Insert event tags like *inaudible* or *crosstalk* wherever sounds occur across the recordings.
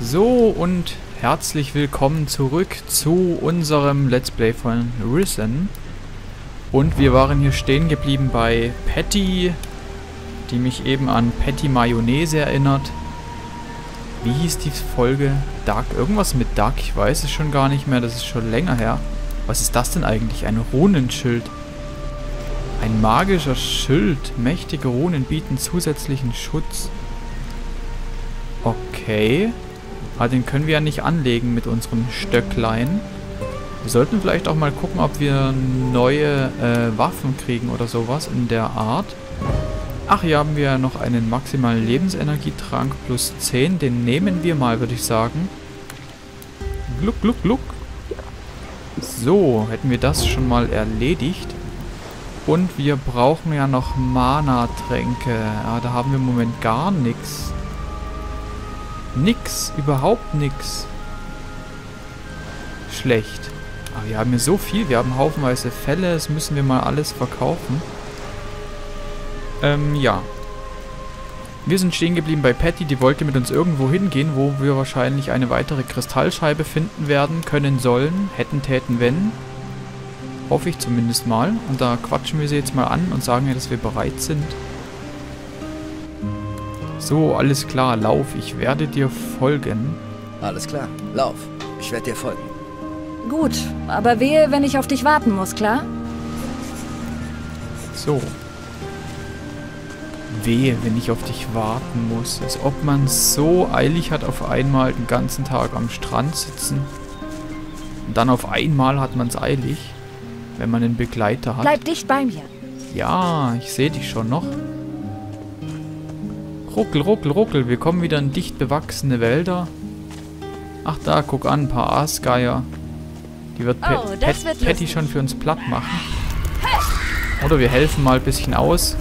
So und herzlich willkommen zurück zu unserem Let's Play von Risen. Und wir waren hier stehen geblieben bei Patty, die mich eben an Patty Mayonnaise erinnert. Wie hieß die Folge? Dark? Irgendwas mit Dark? Ich weiß es schon gar nicht mehr, das ist schon länger her. Was ist das denn eigentlich? Ein Runenschild. Ein magischer Schild. Mächtige Runen bieten zusätzlichen Schutz. Okay. Aber ah, den können wir ja nicht anlegen mit unserem Stöcklein. Wir sollten vielleicht auch mal gucken, ob wir neue äh, Waffen kriegen oder sowas in der Art. Ach, hier haben wir noch einen maximalen Lebensenergietrank plus 10. Den nehmen wir mal, würde ich sagen. Gluck, gluck, gluck. So, hätten wir das schon mal erledigt. Und wir brauchen ja noch Mana-Tränke. Ja, da haben wir im Moment gar nichts. Nix, überhaupt nix. Schlecht. Aber wir haben hier so viel, wir haben haufenweise Fälle, das müssen wir mal alles verkaufen. Ähm, ja. Wir sind stehen geblieben bei Patty, die wollte mit uns irgendwo hingehen, wo wir wahrscheinlich eine weitere Kristallscheibe finden werden, können, sollen, hätten, täten, wenn. Hoffe ich zumindest mal. Und da quatschen wir sie jetzt mal an und sagen ihr, dass wir bereit sind. So, alles klar, lauf. Ich werde dir folgen. Alles klar, lauf. Ich werde dir folgen. Gut, aber wehe, wenn ich auf dich warten muss, klar? So. Wehe, wenn ich auf dich warten muss. Als ob man so eilig hat, auf einmal den ganzen Tag am Strand sitzen. Und dann auf einmal hat man es eilig, wenn man einen Begleiter hat. Bleib dicht bei mir. Ja, ich sehe dich schon noch. Ruckel, ruckel, ruckel. Wir kommen wieder in dicht bewachsene Wälder. Ach da, guck an, ein paar Aasgeier. Die wird, Pe oh, Pet wird Patty schon für uns platt machen. Oder wir helfen mal ein bisschen aus.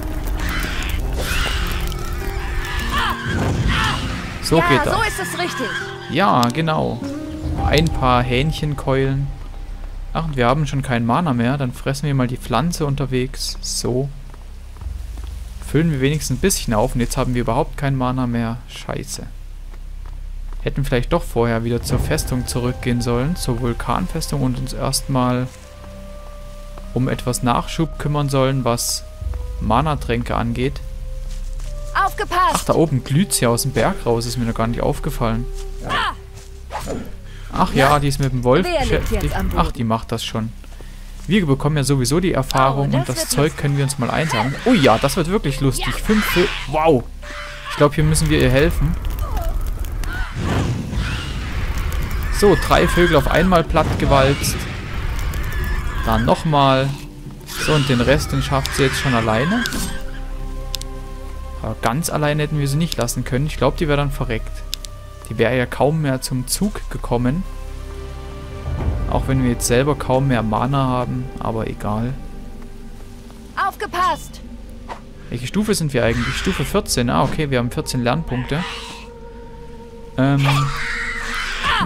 So ja, geht das. so ist es richtig. Ja, genau. Ein paar Hähnchenkeulen. Ach, und wir haben schon keinen Mana mehr. Dann fressen wir mal die Pflanze unterwegs. So füllen wir wenigstens ein bisschen auf und jetzt haben wir überhaupt kein Mana mehr. Scheiße. Hätten vielleicht doch vorher wieder zur Festung zurückgehen sollen, zur Vulkanfestung und uns erstmal um etwas Nachschub kümmern sollen, was Mana-Tränke angeht. Aufgepasst! Ach, da oben glüht sie aus dem Berg raus, ist mir noch gar nicht aufgefallen. Ach ja, die ist mit dem Wolf beschäftigt. Ach, die macht das schon. Wir bekommen ja sowieso die Erfahrung oh, und das Zeug lustig. können wir uns mal einsammeln. Oh ja, das wird wirklich lustig. Fünf Vögel. Wow. Ich glaube, hier müssen wir ihr helfen. So, drei Vögel auf einmal plattgewalzt. Dann nochmal. So, und den Rest, den schafft sie jetzt schon alleine. Aber ganz alleine hätten wir sie nicht lassen können. Ich glaube, die wäre dann verreckt. Die wäre ja kaum mehr zum Zug gekommen. Auch wenn wir jetzt selber kaum mehr Mana haben, aber egal. Aufgepasst! Welche Stufe sind wir eigentlich? Stufe 14. Ah, okay, wir haben 14 Lernpunkte. Ähm,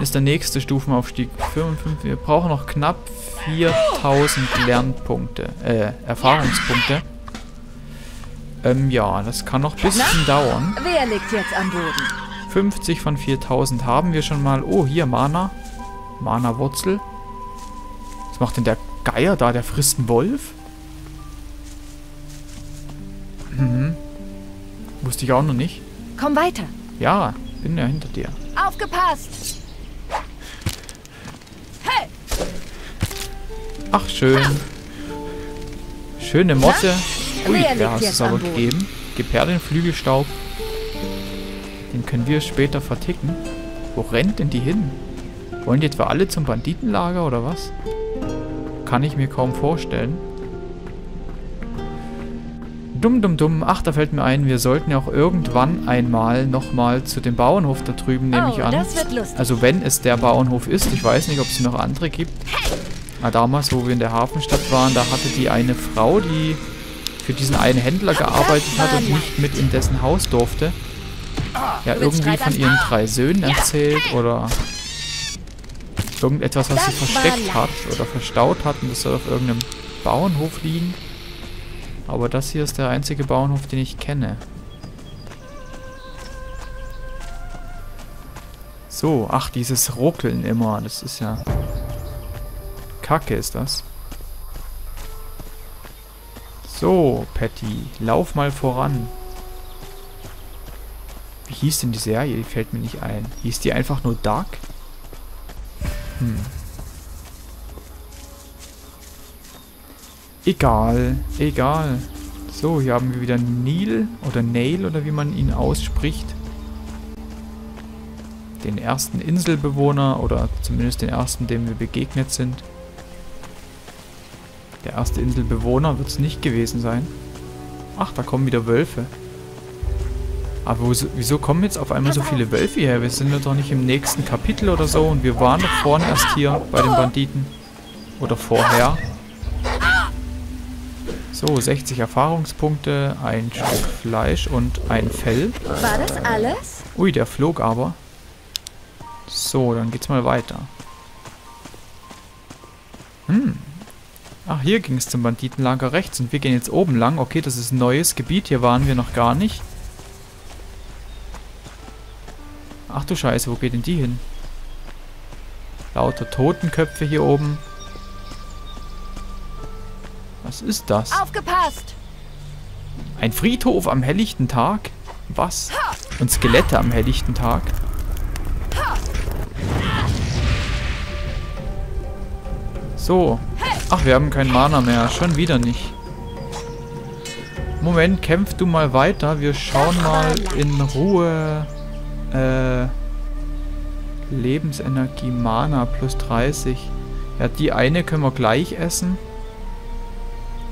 ist der nächste Stufenaufstieg. 55. Wir brauchen noch knapp 4000 Lernpunkte. Äh, Erfahrungspunkte. Ähm, ja, das kann noch ein bisschen dauern. Wer liegt jetzt am Boden? 50 von 4000 haben wir schon mal. Oh, hier Mana. Mana-Wurzel macht denn der Geier da? Der frisst einen Wolf? Mhm. Wusste ich auch noch nicht. Komm weiter. Ja, bin ja hinter dir. Aufgepasst! Hey! Ach, schön. Schöne Motte. Ui, der hast es aber gegeben. Gib her den Flügelstaub. Den können wir später verticken. Wo rennt denn die hin? Wollen die etwa alle zum Banditenlager oder was? Kann ich mir kaum vorstellen. Dumm, dumm, dumm. Ach, da fällt mir ein, wir sollten ja auch irgendwann einmal nochmal zu dem Bauernhof da drüben, nehme oh, ich an. Also wenn es der Bauernhof ist. Ich weiß nicht, ob es noch andere gibt. Na, damals, wo wir in der Hafenstadt waren, da hatte die eine Frau, die für diesen einen Händler gearbeitet hat und nicht mit in dessen Haus durfte. Ja, irgendwie von ihren drei Söhnen erzählt oder Irgendetwas, was sie versteckt hat oder verstaut hat und das soll auf irgendeinem Bauernhof liegen. Aber das hier ist der einzige Bauernhof, den ich kenne. So, ach, dieses Ruckeln immer, das ist ja... Kacke ist das. So, Patty, lauf mal voran. Wie hieß denn die Serie? Die fällt mir nicht ein. Hieß die einfach nur Dark? Hm. Egal, egal. So, hier haben wir wieder Neil oder Nail oder wie man ihn ausspricht. Den ersten Inselbewohner oder zumindest den ersten, dem wir begegnet sind. Der erste Inselbewohner wird es nicht gewesen sein. Ach, da kommen wieder Wölfe. Aber wieso kommen jetzt auf einmal so viele Wölfe her? Wir sind doch nicht im nächsten Kapitel oder so und wir waren doch vorhin erst hier bei den Banditen. Oder vorher. So, 60 Erfahrungspunkte, ein Stück Fleisch und ein Fell. War das alles? Ui, der flog aber. So, dann geht's mal weiter. Hm. Ach, hier ging es zum Banditenlager rechts und wir gehen jetzt oben lang. Okay, das ist ein neues Gebiet, hier waren wir noch gar nicht. Ach du Scheiße, wo geht denn die hin? Lauter Totenköpfe hier oben. Was ist das? Aufgepasst! Ein Friedhof am helllichten Tag? Was? Und Skelette am helllichten Tag? So. Ach, wir haben keinen Mana mehr. Schon wieder nicht. Moment, kämpf du mal weiter. Wir schauen mal in Ruhe. Äh, Lebensenergie, Mana plus 30. Ja, die eine können wir gleich essen.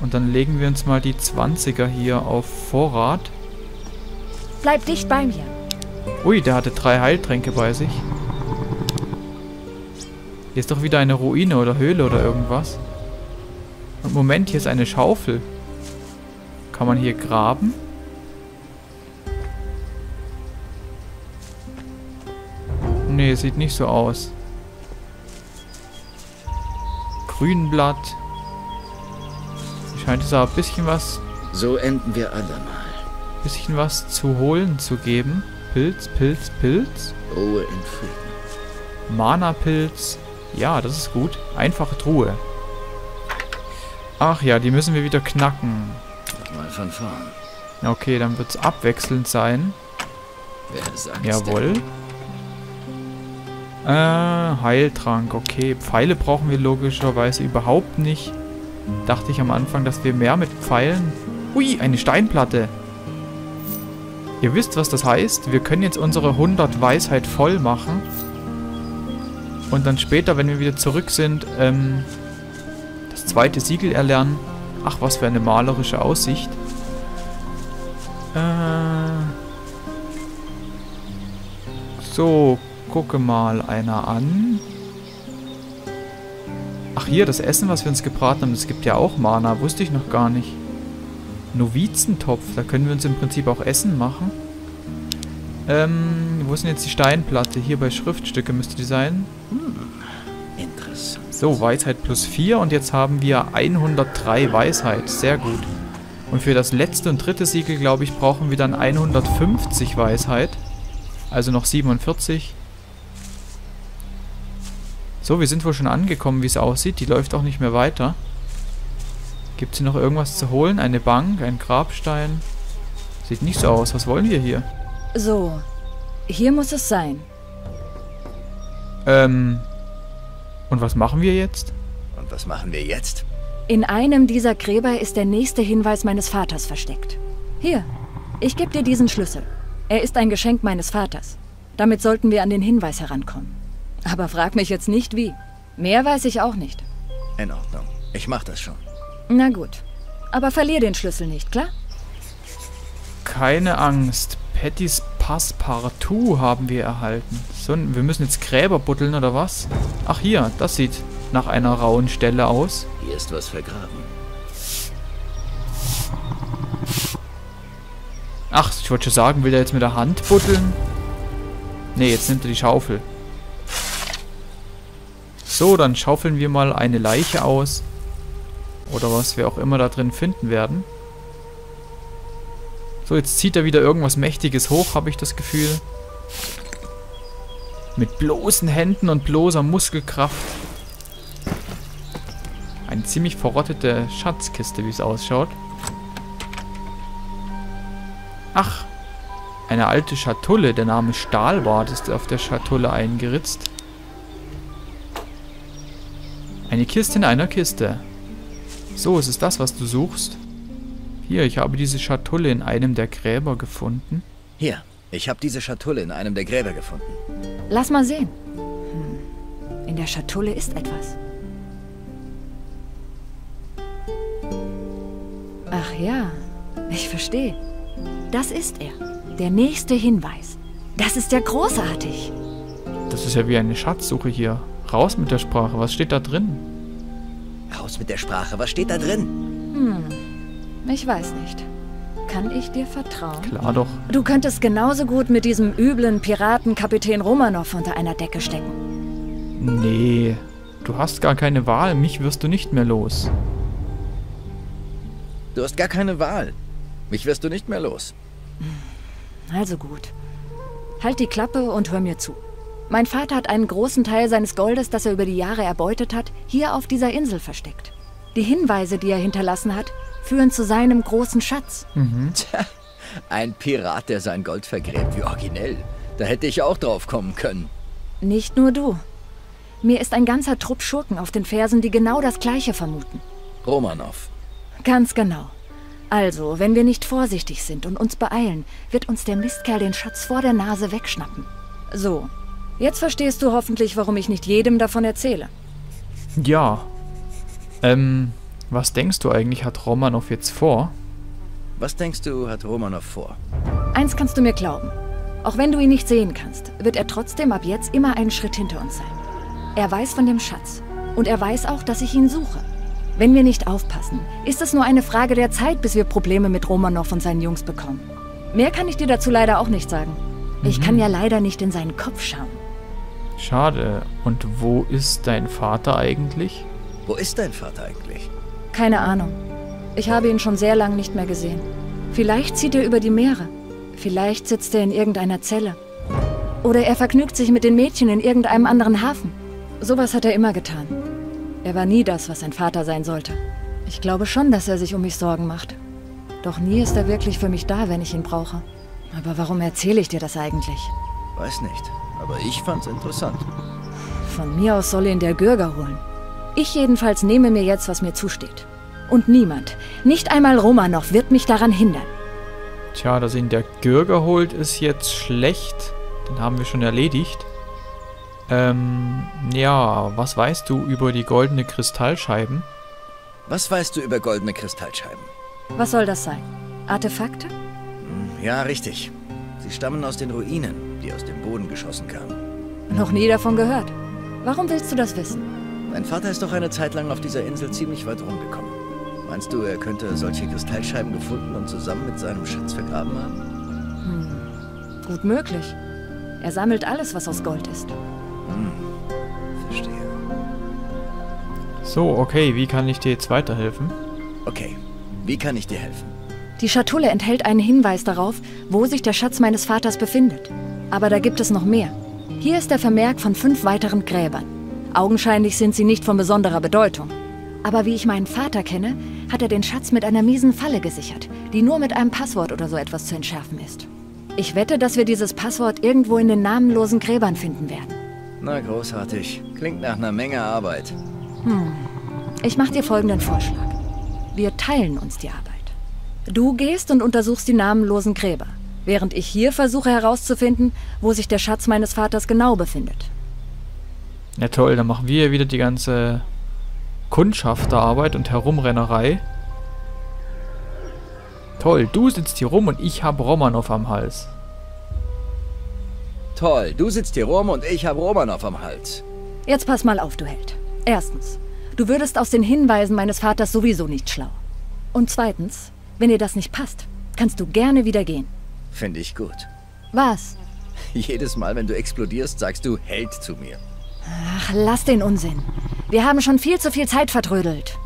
Und dann legen wir uns mal die 20er hier auf Vorrat. Bleib dicht bei mir. Ui, der hatte drei Heiltränke bei sich. Hier ist doch wieder eine Ruine oder Höhle oder irgendwas. Und Moment, hier ist eine Schaufel. Kann man hier graben? Nee, sieht nicht so aus. Grünblatt. Scheint es aber ein bisschen was... So enden wir alle mal. Bisschen was zu holen zu geben. Pilz, Pilz, Pilz. Ruhe in Frieden. Mana-Pilz. Ja, das ist gut. Einfache Truhe. Ach ja, die müssen wir wieder knacken. Mal von vorn. Okay, dann wird es abwechselnd sein. Wer Jawohl. Äh, Heiltrank, okay. Pfeile brauchen wir logischerweise überhaupt nicht. Dachte ich am Anfang, dass wir mehr mit Pfeilen... Ui, eine Steinplatte. Ihr wisst, was das heißt. Wir können jetzt unsere 100 Weisheit voll machen. Und dann später, wenn wir wieder zurück sind, ähm, das zweite Siegel erlernen. Ach, was für eine malerische Aussicht. Äh... So, gucke mal einer an. Ach hier, das Essen, was wir uns gebraten haben, das gibt ja auch Mana. Wusste ich noch gar nicht. Novizentopf, da können wir uns im Prinzip auch Essen machen. Ähm, wo ist denn jetzt die Steinplatte? Hier bei Schriftstücke müsste die sein. Hm, interessant. So, Weisheit plus 4 und jetzt haben wir 103 Weisheit. Sehr gut. Und für das letzte und dritte Siegel, glaube ich, brauchen wir dann 150 Weisheit. Also noch 47. So, wir sind wohl schon angekommen, wie es aussieht. Die läuft auch nicht mehr weiter. Gibt es hier noch irgendwas zu holen? Eine Bank, ein Grabstein? Sieht nicht so aus. Was wollen wir hier? So, hier muss es sein. Ähm, und was machen wir jetzt? Und was machen wir jetzt? In einem dieser Gräber ist der nächste Hinweis meines Vaters versteckt. Hier, ich gebe dir diesen Schlüssel. Er ist ein Geschenk meines Vaters. Damit sollten wir an den Hinweis herankommen. Aber frag mich jetzt nicht wie. Mehr weiß ich auch nicht. In Ordnung. Ich mach das schon. Na gut. Aber verlier den Schlüssel nicht, klar? Keine Angst. Pattys Passepartout haben wir erhalten. So, wir müssen jetzt Gräber buddeln, oder was? Ach hier, das sieht nach einer rauen Stelle aus. Hier ist was vergraben. Ach, ich wollte schon sagen, will er jetzt mit der Hand buddeln? Ne, jetzt nimmt er die Schaufel. So, dann schaufeln wir mal eine Leiche aus. Oder was wir auch immer da drin finden werden. So, jetzt zieht er wieder irgendwas Mächtiges hoch, habe ich das Gefühl. Mit bloßen Händen und bloßer Muskelkraft. Eine ziemlich verrottete Schatzkiste, wie es ausschaut. Ach, eine alte Schatulle. Der Name Stahlbart ist auf der Schatulle eingeritzt. Eine Kiste in einer Kiste. So, ist es das, was du suchst? Hier, ich habe diese Schatulle in einem der Gräber gefunden. Hier, ich habe diese Schatulle in einem der Gräber gefunden. Lass mal sehen. Hm. In der Schatulle ist etwas. Ach ja, ich verstehe. Das ist er. Der nächste Hinweis. Das ist ja großartig. Das ist ja wie eine Schatzsuche hier. Raus mit der Sprache. Was steht da drin? Raus mit der Sprache, was steht da drin? Hm, ich weiß nicht. Kann ich dir vertrauen? Klar doch. Du könntest genauso gut mit diesem üblen Piratenkapitän Romanov unter einer Decke stecken. Nee, du hast gar keine Wahl. Mich wirst du nicht mehr los. Du hast gar keine Wahl. Mich wirst du nicht mehr los. Also gut. Halt die Klappe und hör mir zu. Mein Vater hat einen großen Teil seines Goldes, das er über die Jahre erbeutet hat, hier auf dieser Insel versteckt. Die Hinweise, die er hinterlassen hat, führen zu seinem großen Schatz. Mhm. Tja, ein Pirat, der sein Gold vergräbt, wie originell. Da hätte ich auch drauf kommen können. Nicht nur du. Mir ist ein ganzer Trupp Schurken auf den Fersen, die genau das Gleiche vermuten. Romanov. Ganz genau. Also, wenn wir nicht vorsichtig sind und uns beeilen, wird uns der Mistkerl den Schatz vor der Nase wegschnappen. So, jetzt verstehst du hoffentlich, warum ich nicht jedem davon erzähle. Ja. Ähm, was denkst du eigentlich, hat Romanov jetzt vor? Was denkst du, hat Romanov vor? Eins kannst du mir glauben. Auch wenn du ihn nicht sehen kannst, wird er trotzdem ab jetzt immer einen Schritt hinter uns sein. Er weiß von dem Schatz. Und er weiß auch, dass ich ihn suche. Wenn wir nicht aufpassen, ist es nur eine Frage der Zeit, bis wir Probleme mit Romanov und seinen Jungs bekommen. Mehr kann ich dir dazu leider auch nicht sagen. Ich kann ja leider nicht in seinen Kopf schauen. Schade. Und wo ist dein Vater eigentlich? Wo ist dein Vater eigentlich? Keine Ahnung. Ich habe ihn schon sehr lang nicht mehr gesehen. Vielleicht zieht er über die Meere. Vielleicht sitzt er in irgendeiner Zelle. Oder er vergnügt sich mit den Mädchen in irgendeinem anderen Hafen. Sowas hat er immer getan. Er war nie das, was ein Vater sein sollte. Ich glaube schon, dass er sich um mich Sorgen macht. Doch nie ist er wirklich für mich da, wenn ich ihn brauche. Aber warum erzähle ich dir das eigentlich? Weiß nicht. Aber ich fand's interessant. Von mir aus soll ihn der Gürger holen. Ich jedenfalls nehme mir jetzt, was mir zusteht. Und niemand, nicht einmal Romanov, wird mich daran hindern. Tja, dass ihn der Gürger holt, ist jetzt schlecht. Den haben wir schon erledigt. Ähm, ja, was weißt du über die goldene Kristallscheiben? Was weißt du über goldene Kristallscheiben? Was soll das sein? Artefakte? Hm, Ja, richtig. Sie stammen aus den Ruinen, die aus dem Boden geschossen kamen. Noch nie davon gehört. Warum willst du das wissen? Mein Vater ist doch eine Zeit lang auf dieser Insel ziemlich weit rumgekommen. Meinst du, er könnte solche Kristallscheiben gefunden und zusammen mit seinem Schatz vergraben haben? Gut möglich. Er sammelt alles, was aus Gold ist. Verstehe. So, okay, wie kann ich dir jetzt weiterhelfen? Okay, wie kann ich dir helfen? Die Schatulle enthält einen Hinweis darauf, wo sich der Schatz meines Vaters befindet. Aber da gibt es noch mehr. Hier ist der Vermerk von fünf weiteren Gräbern. Augenscheinlich sind sie nicht von besonderer Bedeutung. Aber wie ich meinen Vater kenne, hat er den Schatz mit einer miesen Falle gesichert, die nur mit einem Passwort oder so etwas zu entschärfen ist. Ich wette, dass wir dieses Passwort irgendwo in den namenlosen Gräbern finden werden. Na, großartig. Klingt nach einer Menge Arbeit. Ich mache dir folgenden Vorschlag. Wir teilen uns die Arbeit. Du gehst und untersuchst die namenlosen Gräber, während ich hier versuche herauszufinden, wo sich der Schatz meines Vaters genau befindet. Ja toll, dann machen wir wieder die ganze Kundschafterarbeit und Herumrennerei. Toll, du sitzt hier rum und ich habe Romanov am Hals. Toll, du sitzt hier rum und ich habe Romanov am Hals. Jetzt pass mal auf, du Held. Erstens, du würdest aus den Hinweisen meines Vaters sowieso nicht schlau. Und zweitens, wenn dir das nicht passt, kannst du gerne wieder gehen. Finde ich gut. Was? *laughs* Jedes Mal, wenn du explodierst, sagst du Held zu mir. Ach, lass den Unsinn. Wir haben schon viel zu viel Zeit vertrödelt.